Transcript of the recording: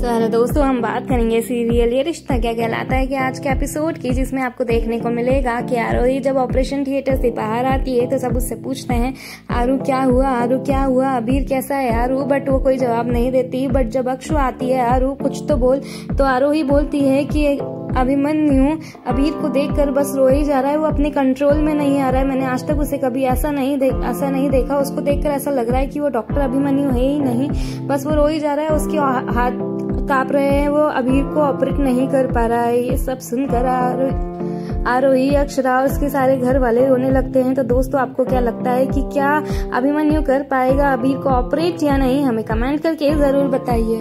So hello दोस्तों, हम बात करेंगे सीरियल ये रिश्ता क्या कहलाता है? कि आज के एपिसोड की जिसमें आपको देखने को मिलेगा कि आरोही जब ऑपरेशन थिएटर से बाहर आती है तो सब उससे पूछते हैं, आरू, क्या हुआ? आरू, क्या हुआ? अबीर कैसा है? आरू बट वो कोई जवाब नहीं देती। बट जब अक्षु आती है, आरू, कुछ तो बोल। तो आरोही बोलती है कि, अभिमन्यु, अबीर को देखकर बस रो ही जा रहा है। वो अपने कंट्रोल में नहीं आ रहा है। मैंने आज तक उसे कभी ऐसा नहीं देख ऐसा नहीं देखा। उसको देखकर ऐसा लग रहा है कि वो डॉक्टर अभिमन्यु है ही नहीं। बस वो रो ही जा रहा है। उसके हाथ काँप रहे हैं, वो अभी को ऑपरेट नहीं कर पा रहा है, ये सब सुनकर आरोही अक्षरा उसके सारे घर वाले रोने लगते हैं। तो दोस्तों, आपको क्या लगता है कि क्या अभिमन्यु कर पाएगा अभी को ऑपरेट या नहीं? हमें कमेंट करके ज़रूर बताइए।